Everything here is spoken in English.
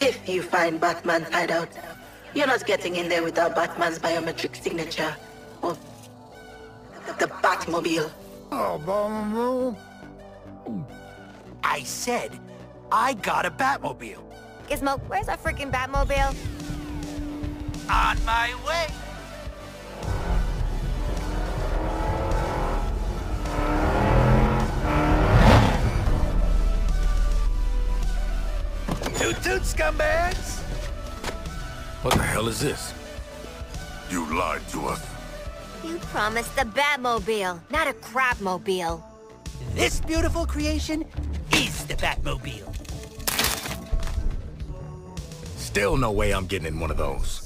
If you find Batman's hideout, you're not getting in there without Batman's biometric signature. Or the Batmobile. Oh, I said I got a Batmobile. Gizmo, where's our freaking Batmobile? On my way. Toot toot, scumbags! What the hell is this? You lied to us. You promised the Batmobile, not a crapmobile. This beautiful creation is the Batmobile. Still no way I'm getting in one of those.